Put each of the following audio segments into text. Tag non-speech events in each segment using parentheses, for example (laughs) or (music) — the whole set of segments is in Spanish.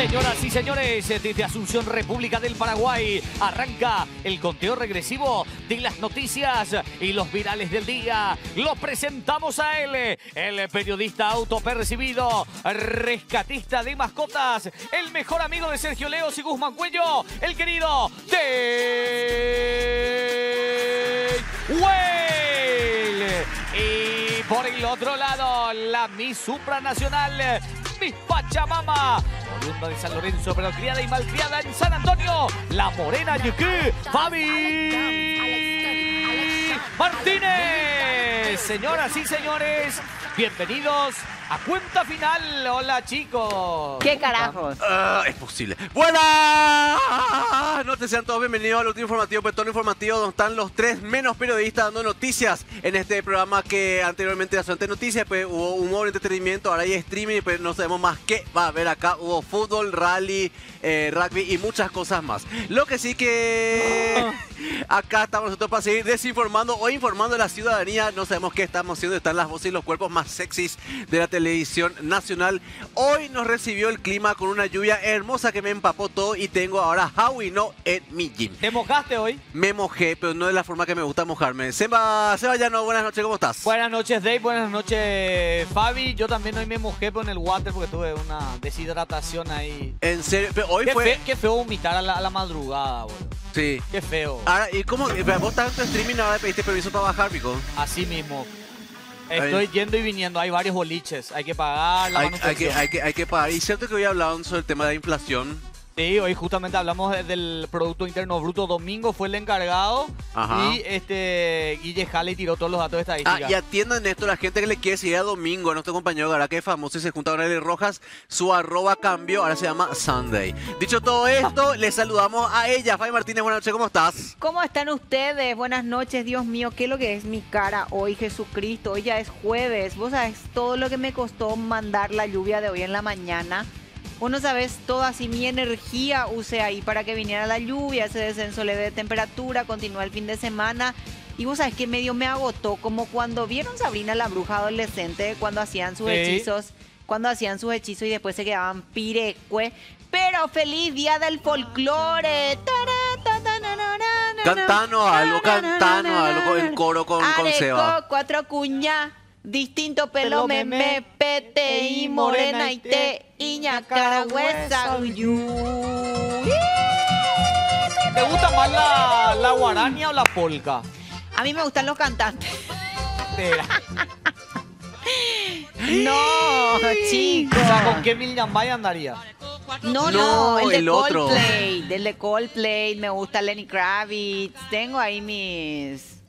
Señoras y señores, desde Asunción, República del Paraguay, arranca el conteo regresivo de las noticias y los virales del día. Lo presentamos a él, el periodista autopercibido, rescatista de mascotas, el mejor amigo de Sergio Leos y Guzmán Cuello, el querido de Well. Y por el otro lado, la Miss Supranacional, Pachamama, oriunda de San Lorenzo, pero criada y malcriada en San Antonio, la morena Yuki, Fabi Martínez. Señoras y señores, bienvenidos a cuenta final. Hola, chicos. ¿Qué carajos? Ah, es posible. Buenas noches, sean todos bienvenidos al último informativo, Petón Informativo, donde están los tres menos periodistas dando noticias en este programa que anteriormente era solamente noticias, pues hubo humor, entretenimiento, ahora hay streaming, pero no sabemos más qué va a haber acá. Hubo fútbol, rally, eh, rugby y muchas cosas más. Lo que sí que (laughs) acá estamos nosotros para seguir desinformando o informando a la ciudadanía. No sabemos qué estamos haciendo, están las voces y los cuerpos más sexys de la televisión nacional. Hoy nos recibió el clima con una lluvia hermosa que me empapó todo y tengo ahora Howie no en mi gym. ¿Te mojaste hoy? Me mojé, pero no de la forma que me gusta mojarme. Seba, Seba Llano, buenas noches, ¿cómo estás? Buenas noches, Dave. Buenas noches, Fabi. Yo también hoy me mojé con el water porque tuve una deshidratación ahí. En serio, pero hoy Qué, fue... fe- qué feo vomitar a la, a la madrugada, boludo. Sí. Qué feo. Ahora, ¿y cómo? Vos estás en tu streaming ahora pediste permiso para bajar, pico. Así mismo. Estoy yendo y viniendo. Hay varios boliches. Hay que pagar la Hay, hay que, hay, que, hay que pagar. Y cierto que hoy hablaban sobre el tema de la inflación. Sí, hoy justamente hablamos de- del Producto Interno Bruto. Domingo fue el encargado. Ajá. Y este Guille Jale tiró todos los datos de Ah, estadística. y atiendan esto, la gente que le quiere seguir a Domingo, nuestro compañero Gara, que es famoso y se junta con Ariel Rojas, su arroba cambió, ahora se llama Sunday. Dicho todo esto, le saludamos a ella. Fabi Martínez, buenas noches, ¿cómo estás? ¿Cómo están ustedes? Buenas noches, Dios mío. ¿Qué es lo que es mi cara hoy, Jesucristo? Hoy ya es jueves. Vos sabés todo lo que me costó mandar la lluvia de hoy en la mañana. Vos no sabés todo así, mi energía usé ahí para que viniera la lluvia, ese descenso leve de temperatura, continúa el fin de semana. Y vos sabés que medio me agotó, como cuando vieron Sabrina la bruja adolescente, cuando hacían sus Sí. hechizos, cuando hacían sus hechizos y después se quedaban pirecue. Pero feliz día del folclore. Cantanos algo, cantanos algo en coro con, con Seba. cuatro cuñas, distinto Pelo pelo, meme, meme, pete y morena y te, iña caragüesa, uyú. ¿Te gusta más la, la guarania o la polca? A mí me gustan los cantantes. No, chicos. O sea, ¿con qué Miriam Bay andaría? No, No, no, el de el otro. Coldplay. Del de Coldplay, me gusta Lenny Kravitz. Tengo ahí mis.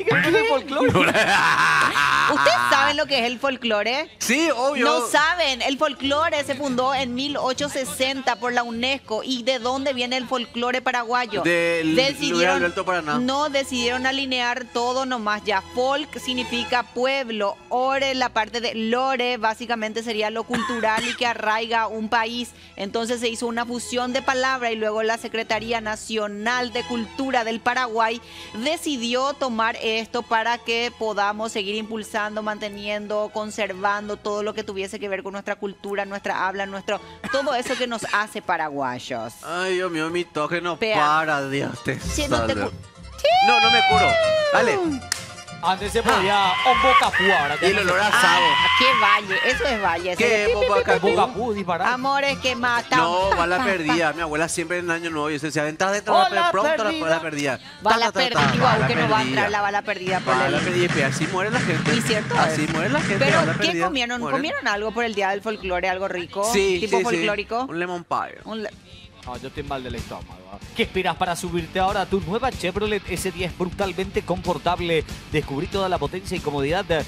¿Y qué es el folclore? (laughs) ¿Ustedes saben lo que es el folclore? Sí, obvio. No saben, el folclore se fundó en 1860 por la UNESCO. ¿Y de dónde viene el folclore paraguayo? Del lugar del Alto Paraná. No, decidieron alinear todo nomás ya. Folk significa pueblo, ore, la parte de lore, básicamente sería lo cultural y que arraiga un país. Entonces se hizo una fusión de palabras y luego la Secretaría Nacional de Cultura del Paraguay decidió tomar esto para que podamos seguir impulsando, manteniendo, conservando todo lo que tuviese que ver con nuestra cultura, nuestra habla, nuestro todo eso que nos hace paraguayos. Ay, Dios mío, mi toque no Pea. para, Dios te Sí, no te No, no me curo. Dale. Antes se podía un bocapú ahora. Y el olor a asado. Ah, qué valle, eso es valle. ¿Qué, es- popa, Un bocapú, disparar. Amores que matan. No, bala pa, perdida. Mi abuela siempre en el año nuevo y se decía, entra dentro, Bala la pronto la perdida. bala perdida. pa. Bala Ta, ta, ta, perdida, igual que no va a entrar la bala perdida Bala el... perdida, y así muere la gente. Y cierto Así muere la gente. Pero, ¿qué comieron? ¿Comieron algo por el día del folclore? ¿Algo rico? Sí, ¿Tipo folclórico? Un lemon pie. Un No, yo estoy mal del estómago. ¿ah? ¿Qué esperas para subirte ahora a tu nueva Chevrolet S10 brutalmente confortable? Descubrí toda la potencia y comodidad de-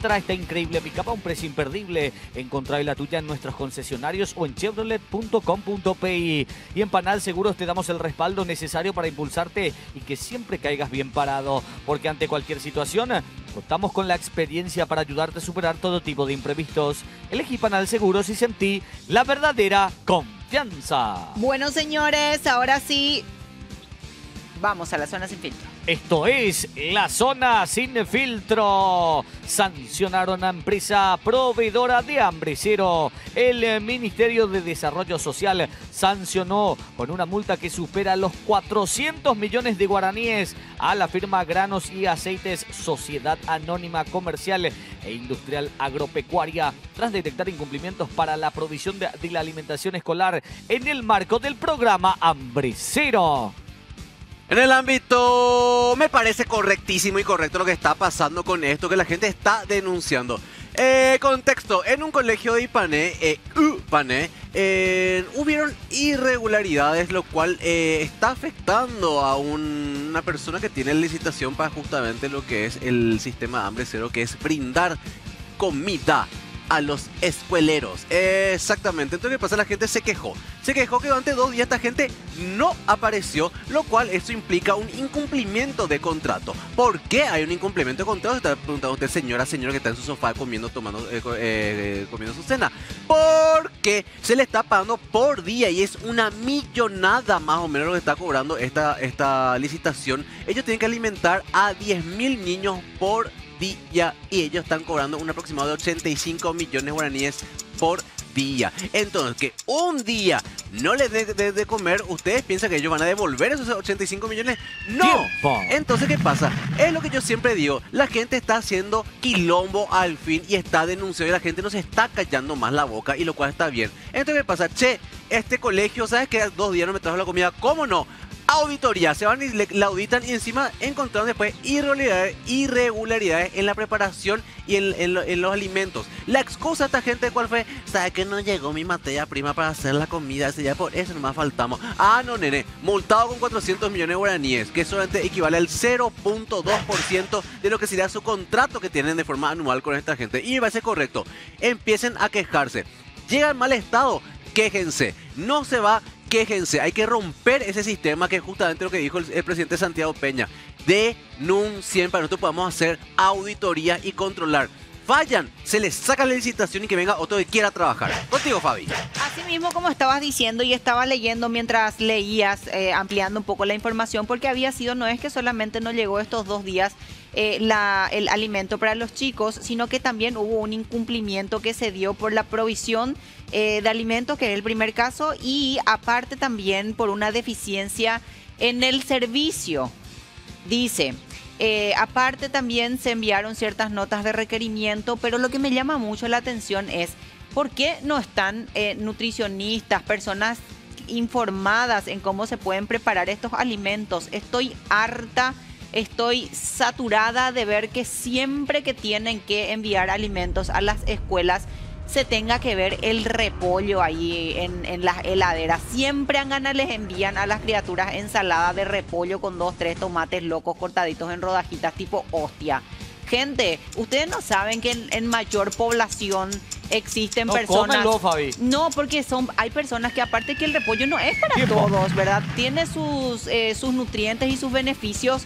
trae esta increíble pickup a un precio imperdible. Encontrá la tuya en nuestros concesionarios o en chevrolet.com.pi. Y en Panal Seguros te damos el respaldo necesario para impulsarte y que siempre caigas bien parado. Porque ante cualquier situación, contamos con la experiencia para ayudarte a superar todo tipo de imprevistos. Elegí Panal Seguros y sentí la verdadera Bueno, señores, ahora sí, vamos a la zona sin filtro. Esto es la zona sin filtro. Sancionaron a empresa proveedora de hambre cero. El Ministerio de Desarrollo Social sancionó con una multa que supera los 400 millones de guaraníes a la firma Granos y Aceites Sociedad Anónima Comercial e Industrial Agropecuaria tras detectar incumplimientos para la provisión de, la alimentación escolar en el marco del programa Hambre Cero. En el ámbito, me parece correctísimo y correcto lo que está pasando con esto, que la gente está denunciando. Eh, contexto, en un colegio de Ipané, eh, eh, hubieron irregularidades, lo cual eh, está afectando a un- una persona que tiene licitación para justamente lo que es el sistema hambre cero, que es brindar comida a los escueleros. Exactamente. Entonces, ¿qué pasa? La gente se quejó. Se quejó que durante dos días esta gente no apareció, lo cual esto implica un incumplimiento de contrato. ¿Por qué hay un incumplimiento de contrato? Se está preguntando usted, señora, señora, que está en su sofá comiendo, tomando, eh, co- eh, comiendo su cena. Porque se le está pagando por día y es una millonada más o menos lo que está cobrando esta, esta licitación. Ellos tienen que alimentar a 10.000 niños por día y ellos están cobrando un aproximado de 85 millones guaraníes por día. Entonces, que un día no les dé de, de comer, ¿ustedes piensan que ellos van a devolver esos 85 millones? No. Tiempo. Entonces, ¿qué pasa? Es lo que yo siempre digo, la gente está haciendo quilombo al fin y está denunciando y la gente no se está callando más la boca y lo cual está bien. Entonces, ¿qué pasa? Che, este colegio, ¿sabes que Dos días no me trajo la comida, ¿cómo no? Auditoría, se van y le- la auditan y encima encontraron después irregularidades, irregularidades en la preparación y en, en lo- en los alimentos. La excusa de esta gente, ¿cuál fue? ¿Sabe que no llegó mi materia prima para hacer la comida? Ese día por eso nomás faltamos. Ah, no, nene, multado con 400 millones de guaraníes, que solamente equivale al 0.2% de lo que sería su contrato que tienen de forma anual con esta gente. Y va a ser correcto. Empiecen a quejarse. Llega en mal estado, quéjense. No se va, quéjense. Hay que romper ese sistema que es justamente lo que dijo el, presidente Santiago Peña. Denuncien para que nosotros podamos hacer auditoría y controlar. Vayan, se les saca la licitación y que venga otro que quiera trabajar. Contigo, Fabi. Así mismo como estabas diciendo y estaba leyendo mientras leías, eh, ampliando un poco la información, porque había sido, no es que solamente no llegó estos dos días eh, la- el alimento para los chicos, sino que también hubo un incumplimiento que se dio por la provisión eh, de alimentos, que es el primer caso, y aparte también por una deficiencia en el servicio. Dice, eh, aparte también se enviaron ciertas notas de requerimiento, pero lo que me llama mucho la atención es por qué no están nutricionistas, personas informadas en cómo se pueden preparar estos alimentos. Estoy harta, estoy saturada de ver que siempre que tienen que enviar alimentos a las escuelas, se tenga que ver el repollo ahí en, en las heladeras. Siempre a ganas les envían a las criaturas ensalada de repollo con dos, tres tomates locos cortaditos en rodajitas tipo hostia. Gente, ustedes no saben que en, en mayor población existen No, personas. cómelo, Fabi. No, porque son, hay personas que aparte que el repollo no es para Tiempo. todos, ¿verdad? Tiene sus, eh, sus nutrientes y sus beneficios,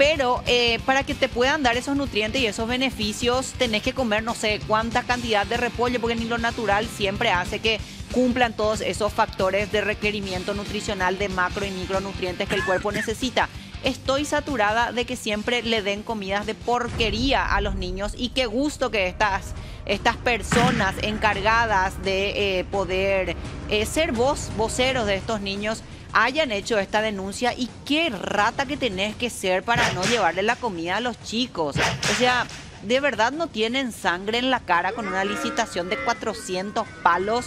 pero eh, para que te puedan dar esos nutrientes y esos beneficios tenés que comer no sé cuánta cantidad de repollo, porque ni lo natural siempre hace que cumplan todos esos factores de requerimiento nutricional de macro y micronutrientes que el cuerpo (laughs) necesita. Estoy saturada de que siempre le den comidas de porquería a los niños y qué gusto que estas, estas personas encargadas de eh, poder eh, ser voz, voceros de estos niños hayan hecho esta denuncia y qué rata que tenés que ser para no llevarle la comida a los chicos. O sea, de verdad no tienen sangre en la cara con una licitación de 400 palos.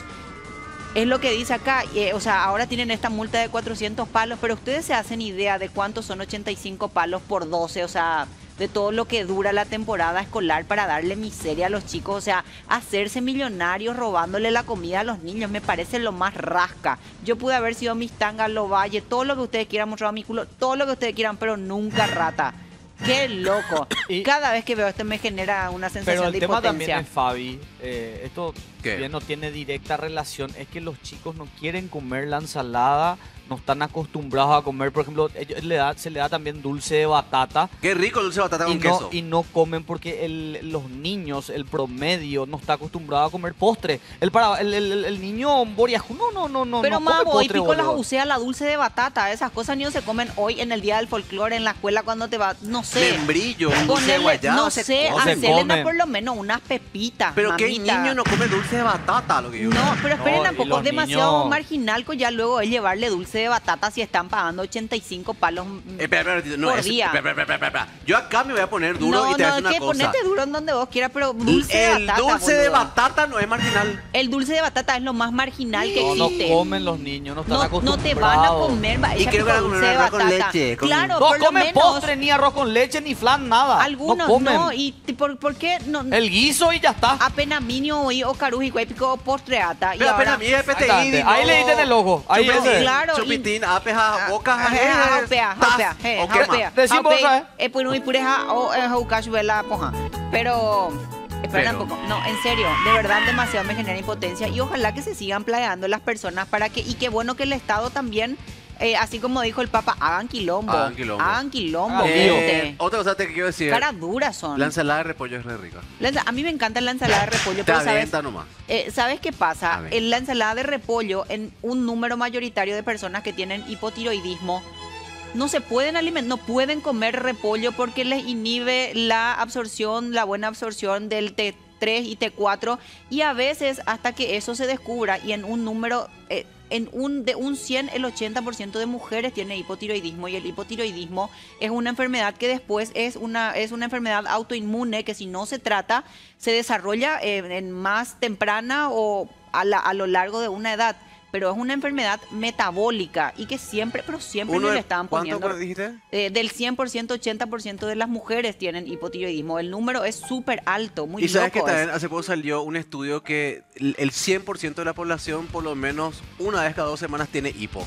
Es lo que dice acá, eh, o sea, ahora tienen esta multa de 400 palos, pero ustedes se hacen idea de cuántos son 85 palos por 12, o sea, de todo lo que dura la temporada escolar para darle miseria a los chicos, o sea, hacerse millonarios robándole la comida a los niños, me parece lo más rasca. Yo pude haber sido mis tangas, lo valle, todo lo que ustedes quieran, mostrar mi culo, todo lo que ustedes quieran, pero nunca rata. Qué loco. Y- Cada vez que veo esto me genera una Pero sensación el de tema también es, Fabi, eh, esto ¿Qué? bien no tiene directa relación, es que los chicos no quieren comer la ensalada no están acostumbrados a comer, por ejemplo, ellos le da, se le da también dulce de batata. Qué rico el dulce de batata Y con no, queso. y no comen porque el- los niños, el promedio, no está acostumbrado a comer postre. El, para, el, el- el- el niño boriajú, no, no, no, no. Pero no mamo, y postre, pico las usea la dulce de batata. Esas cosas ni se comen hoy en el día del folclore en la escuela cuando te va, no sé. Membrillo, un dulce guayaba. no sé, hacerle comen. por lo menos unas pepitas. Pero qué mamita. niño no come dulce de batata, lo que yo No, pero esperen No, un y poco, los es demasiado niños- marginal que ya luego es llevarle dulce de batata si están pagando 85 palos mm, Eh, espera, espera, espera, no, por es- día. espera. Yo acá me voy a poner duro no, y te voy a no, decir que una cosa. ponete duro en donde vos quieras, pero dulce el de batata. dulce de boludo. batata no es marginal. El dulce de batata es lo más marginal que No, no existe. comen los niños, no están No, no acostumbrados. te van a comer Y creo que van a comer de arroz con batata. leche, con- Claro, No por lo comen menos. postre, ni arroz con leche, ni flan, nada. Algunos no comen. no. ¿Y por, por qué no? El guiso y ya está. Apenas minio y o caruji y pico postreata. Y Pero apenas es PTI. Ahí le diste en el ojo. Ahí ese. Claro, Chupitín, apeja, boca, Ah, tas, hopea, eh, o quema. hopea. Decimos eh, pues, no, y pureja, o, eh, houcash, vela, poja. Pero, espera un poco. No, en serio, de verdad demasiado me genera impotencia y ojalá que se sigan playando las personas para que, y qué bueno que el Estado también, eh, así como dijo el Papa, hagan quilombo. Hagan quilombo. Hagan quilombo, gente. Eh, otra cosa que quiero decir. Cara duras son. La ensalada de repollo es re rica. La ensa- a mí me encanta la ensalada de repollo, Te pero ¿sabes? avienta nomás. Eh, ¿Sabes qué pasa? En la ensalada de repollo, en un número mayoritario de personas que tienen hipotiroidismo, no se pueden alimentar, no pueden comer repollo porque les inhibe la absorción, la buena absorción del T3 y T4 y a veces hasta que eso se descubra y en un número, eh, en un de un 100 el 80% de mujeres tiene hipotiroidismo y el hipotiroidismo es una enfermedad que después es una es una enfermedad autoinmune que si no se trata se desarrolla eh, en más temprana o a, la- a lo largo de una edad pero es una enfermedad metabólica y que siempre pero siempre Uno de- le estaban ¿Cuánto poniendo dijiste? eh, del 100%, 80% de las mujeres tienen hipotiroidismo. El número es súper alto, muy y sabes que loco. también hace poco salió un estudio que el el 100% de la población por lo menos una vez cada dos semanas tiene hipo.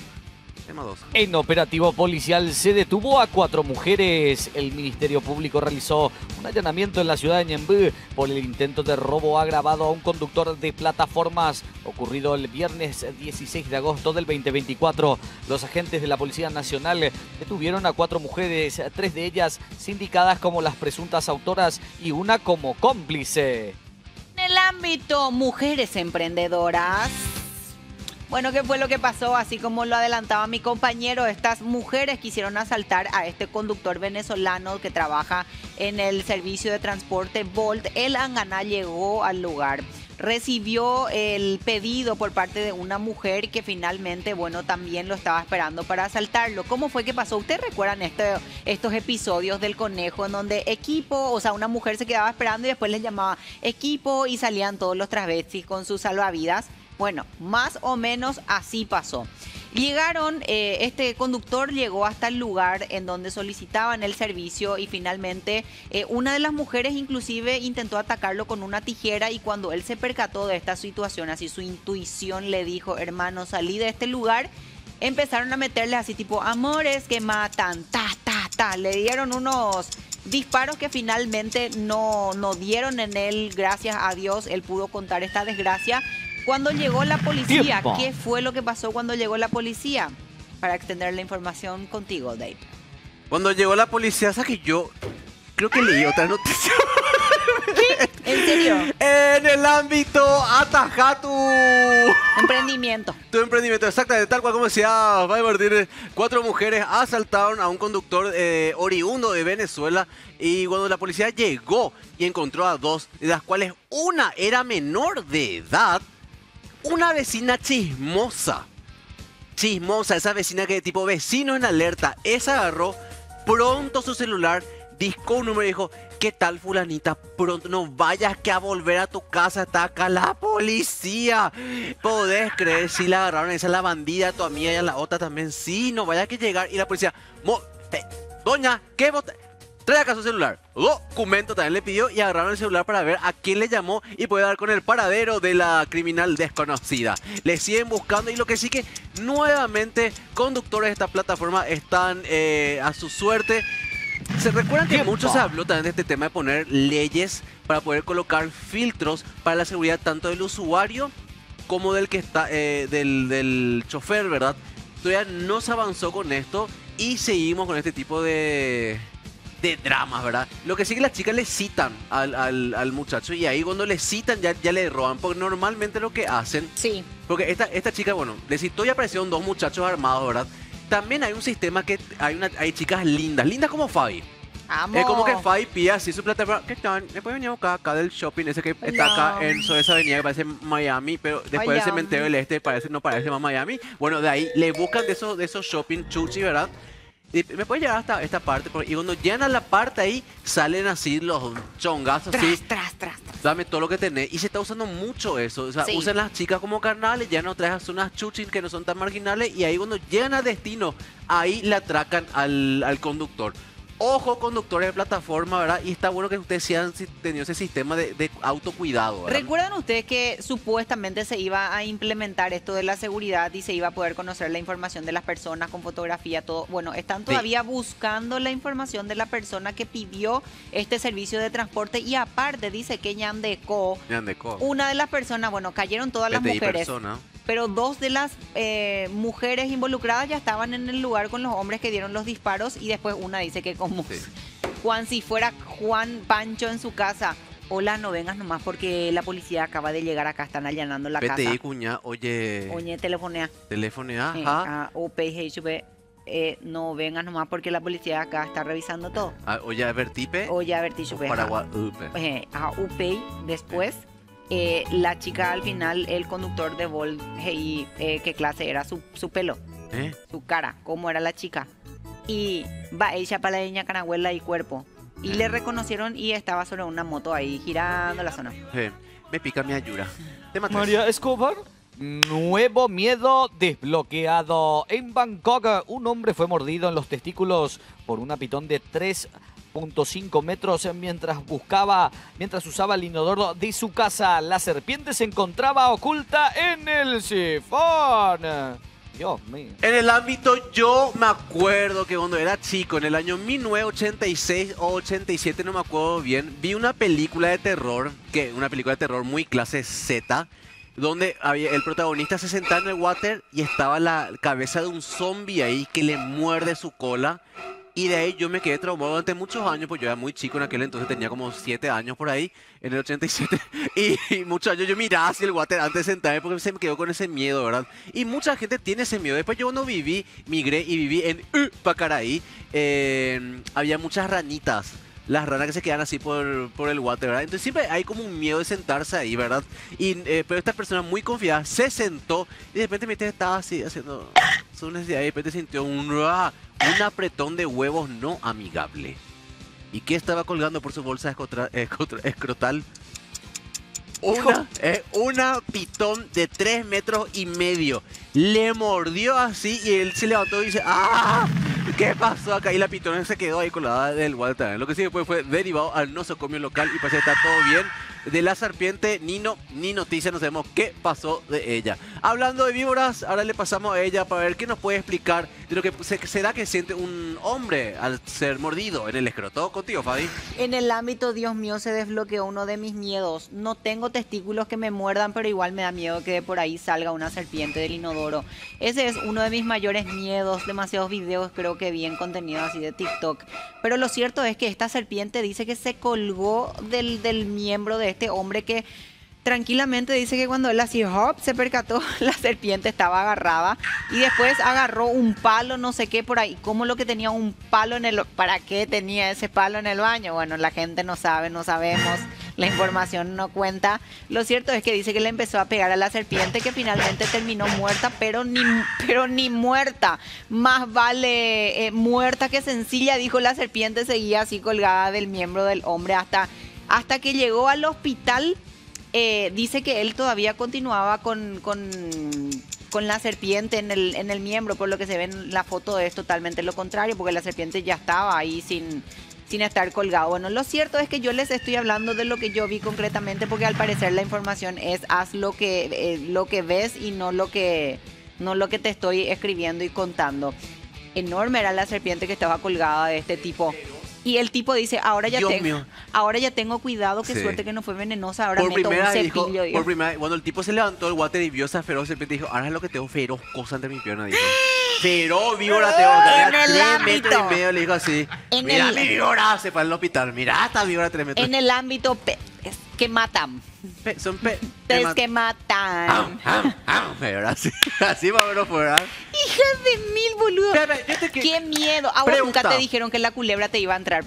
Tema. En operativo policial se detuvo a cuatro mujeres. El Ministerio Público realizó un allanamiento en la ciudad de Ñemby por el intento de robo agravado a un conductor de plataformas ocurrido el viernes 16 de agosto del 2024. Los agentes de la Policía Nacional detuvieron a cuatro mujeres, tres de ellas sindicadas como las presuntas autoras y una como cómplice. En el ámbito mujeres emprendedoras. Bueno, ¿qué fue lo que pasó? Así como lo adelantaba mi compañero, estas mujeres quisieron asaltar a este conductor venezolano que trabaja en el servicio de transporte Bolt. El Anganá llegó al lugar. Recibió el pedido por parte de una mujer que finalmente, bueno, también lo estaba esperando para asaltarlo. ¿Cómo fue que pasó? ¿Ustedes recuerdan este- estos episodios del conejo en donde equipo, o sea, una mujer se quedaba esperando y después les llamaba equipo y salían todos los travestis con sus salvavidas? Bueno, más o menos así pasó. Llegaron, eh, este conductor llegó hasta el lugar en donde solicitaban el servicio y finalmente eh, una de las mujeres inclusive intentó atacarlo con una tijera y cuando él se percató de esta situación, así su intuición le dijo, hermano, salí de este lugar, empezaron a meterle así tipo, amores que matan, ta, ta, ta, le dieron unos disparos que finalmente no, no dieron en él, gracias a Dios, él pudo contar esta desgracia. Cuando llegó la policía, Tiempo. ¿qué fue lo que pasó cuando llegó la policía? Para extender la información contigo, Dave. Cuando llegó la policía, ¿sabes que yo creo que leí otra noticia? ¿En serio? en el ámbito ataja tu, Emprendimiento. tu emprendimiento. Exactamente, tal cual como decía Ray Martínez, cuatro mujeres asaltaron a un conductor eh, oriundo de Venezuela y cuando la policía llegó y encontró a dos, de las cuales una era menor de edad, una vecina chismosa. Chismosa, esa vecina que tipo vecino en alerta, esa agarró pronto su celular, discó un número y dijo, ¿qué tal fulanita? Pronto no vayas que a volver a tu casa, acá la policía. ¿Podés creer si la agarraron? Esa es la bandida, tu amiga y a la otra también. Sí, no vaya que llegar. Y la policía, "Mo- eh, doña, ¿qué vota? Trae acá su celular. Documento también le pidió y agarraron el celular para ver a quién le llamó y puede dar con el paradero de la criminal desconocida. Le siguen buscando y lo que sí que nuevamente conductores de esta plataforma están eh, a su suerte. ¿Se recuerdan que mucho se habló también de este tema de poner leyes para poder colocar filtros para la seguridad tanto del usuario como del que está eh, del, del chofer, ¿verdad? todavía no se avanzó con esto y seguimos con este tipo de, de dramas, ¿verdad? Lo que sí que las chicas le citan al, al- al muchacho y ahí cuando le citan ya, ya le roban, porque normalmente lo que hacen, Sí. porque esta, esta chica, bueno, le citó y aparecieron dos muchachos armados, ¿verdad? También hay un sistema que hay, una, hay chicas lindas, lindas como Fabi. Amo. Es como que Fabi pide así su plataforma. ¿Qué tal? Después venía acá, acá del shopping, ese que está acá en sobre esa avenida que parece Miami, pero después del cementerio del este parece, no parece más Miami. Bueno, de ahí le buscan de esos, de esos shopping chuchi, ¿verdad? Y me puede llevar hasta esta parte, porque- y cuando llegan a la parte ahí, salen así los chongazos, así, Tras, tras, tras, tras. dame todo lo que tenés. Y se está usando mucho eso. O sea, Sí. usan las chicas como carnales, ya no traes unas chuchis que no son tan marginales. Y ahí cuando llegan al destino, ahí le atracan al, al conductor. Ojo, conductores de plataforma, ¿verdad? Y está bueno que ustedes sí han tenido ese sistema de, de autocuidado, ¿verdad? ¿Recuerdan ustedes que supuestamente se iba a implementar esto de la seguridad y se iba a poder conocer la información de las personas con fotografía, todo? Bueno, están todavía buscando la información de la persona que pidió este servicio de transporte y aparte dice que Yandeco, Vean de co- una de las personas, bueno, cayeron todas las PTI mujeres, persona. Pero dos de las eh, mujeres involucradas ya estaban en el lugar con los hombres que dieron los disparos y después una dice que como Sí. (laughs) Juan, si fuera Juan Pancho en su casa, hola, no vengas nomás porque la policía acaba de llegar acá, están allanando la PTI, casa. cuña, oye, Oye, telefonea. teléfono, Eh, ajá. UPHB, eh, no vengas nomás porque la policía acá está revisando todo. Ah, Oye, Vertipe, Oye, a ver, Ticho, ve, para ajá. Eh, después. eh, la chica al final, el conductor de Volt, hey, eh, qué clase era su, su pelo, ¿Eh? su cara, cómo era la chica. Y va ella para la niña canahuela y cuerpo. Y le reconocieron y estaba sobre una moto ahí girando la zona. Eh, Me pica mi tres. María Escobar. Nuevo miedo desbloqueado. En Bangkok, un hombre fue mordido en los testículos por una pitón de 3.5 metros mientras buscaba, mientras usaba el inodoro de su casa. La serpiente se encontraba oculta en el sifón. Dios mío. En el ámbito, yo me acuerdo que cuando era chico, en el año 1986 o 87, no me acuerdo bien, vi una película de terror, que una película de terror muy clase Z, donde había, el protagonista se sentaba en el water y estaba la cabeza de un zombie ahí que le muerde su cola. Y de ahí yo me quedé traumado durante muchos años, pues yo era muy chico en aquel entonces, tenía como 7 años por ahí, en el 87. (laughs) Y, muchos años yo miraba hacia el water antes de sentarme porque se me quedó con ese miedo, ¿verdad? Y mucha gente tiene ese miedo. Después yo cuando viví, migré y viví en Pacaraí, eh, había muchas ranitas. Las ranas que se quedan así por, por el water, ¿verdad? Entonces siempre hay como un miedo de sentarse ahí, ¿verdad? Y, eh, pero esta persona muy confiada se sentó y de repente mi tía estaba así haciendo su necesidad y de repente sintió un, ah, un apretón de huevos no amigable. ¿Y qué estaba colgando por su bolsa escotra- escotra- escrotal? Una, eh, una pitón de 3 metros y medio. Le mordió así y él se levantó y dice, ¡ah! (laughs) ¿Qué pasó acá? Y la pitón se quedó ahí colgada del water. Lo que sí después fue derivado al nosocomio local y parece que está todo bien. De la serpiente, ni, no, ni noticia, no sabemos qué pasó de ella. Hablando de víboras, ahora le pasamos a ella para ver qué nos puede explicar de lo que se- será que siente un hombre al ser mordido en el escroto. Contigo, Fabi. En el ámbito, Dios mío, se desbloqueó uno de mis miedos. No tengo testículos que me muerdan, pero igual me da miedo que por ahí salga una serpiente del inodoro. Ese es uno de mis mayores miedos. Demasiados videos creo que vi en contenido así de TikTok. Pero lo cierto es que esta serpiente dice que se colgó del, del miembro de este hombre que tranquilamente dice que cuando él así hop se percató (laughs) la serpiente estaba agarrada y después agarró un palo no sé qué por ahí. Como lo que tenía un palo en el para qué tenía ese palo en el baño bueno la gente no sabe no sabemos. La información no cuenta. Lo cierto es que dice que le empezó a pegar a la serpiente que finalmente terminó muerta pero ni (laughs) pero ni muerta. Más vale eh, muerta que sencilla dijo la serpiente. Seguía así colgada del miembro del hombre hasta hasta que llegó al hospital eh, dice que él todavía continuaba con, con, con la serpiente en el, en el miembro, por lo que se ve en la foto es totalmente lo contrario, porque la serpiente ya estaba ahí sin, sin estar colgado. Bueno, lo cierto es que yo les estoy hablando de lo que yo vi concretamente, porque al parecer la información es haz lo que, eh, lo que ves y no lo que, no lo que te estoy escribiendo y contando. Enorme era la serpiente que estaba colgada de este tipo. Y el tipo dice, ahora ya, Dios tengo, mío. ahora ya tengo cuidado, qué Sí. suerte que no fue venenosa, ahora por meto un primera dijo, cepillo. digo. por primera vez, cuando el tipo se levantó del water y vio esa feroz serpiente, dijo, ahora es lo que tengo feroz cosa entre mis piernas, dijo. Pero víbora te va el ámbito. metros y medio, le dijo así. En Mira el- mi víbora, se fue al hospital. Mira esta víbora tres metros. En el ámbito que matan. Pe- son pe... Que matan. Am, am, am. Pero así, (laughs) así más o menos fue, ¿verdad? Hijas de mil, boludo. Pepe, yo te que- Qué miedo. A vos nunca te dijeron que la culebra te iba a entrar.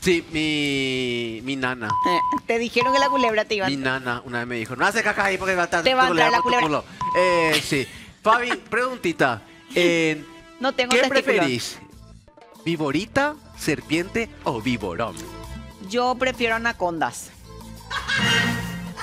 Sí, mi, mi nana. Eh, te dijeron que la culebra te iba a Mi entrar. nana una vez me dijo, no hace caca ahí porque va a estar Te va a entrar la culebra. culo". Eh, sí. Fabi, preguntita. eh, No tengo ¿Qué testículos. preferís? ¿Viborita, serpiente o viborón? Yo prefiero anacondas.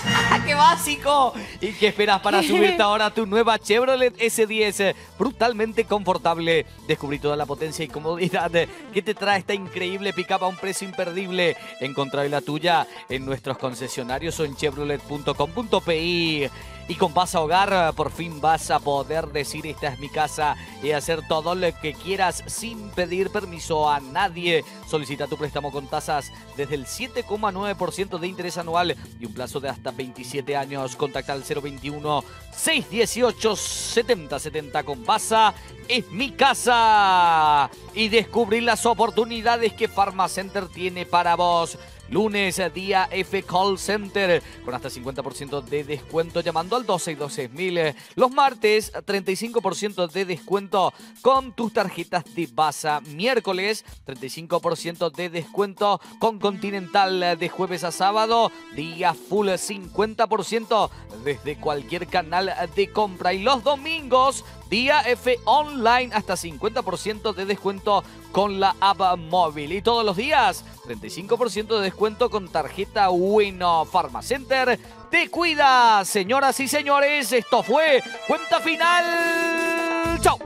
¡Ah, (laughs) ¡Qué básico! ¿Y qué esperas para (laughs) subirte ahora a tu nueva Chevrolet S10? Brutalmente confortable. Descubrí toda la potencia y comodidad que te trae esta increíble pickup a un precio imperdible. Encontrá la tuya en nuestros concesionarios o en chevrolet.com.pi. Y con Pasa Hogar por fin vas a poder decir esta es mi casa y hacer todo lo que quieras sin pedir permiso a nadie. Solicita tu préstamo con tasas desde el 7,9% de interés anual y un plazo de hasta 27 años. Contacta al 021 618 7070 con Pasa. Es mi casa. Y descubrir las oportunidades que Pharmacenter tiene para vos. Lunes, día F Call Center, con hasta 50% de descuento llamando al 12 y 12 mil. Los martes, 35% de descuento con tus tarjetas de Baza. Miércoles, 35% de descuento con Continental de jueves a sábado. Día full 50% desde cualquier canal de compra. Y los domingos, Día F Online, hasta 50% de descuento con la app móvil. Y todos los días, 35% de descuento con tarjeta Bueno Pharmacenter. Te cuida, señoras y señores. Esto fue Cuenta Final. Chao.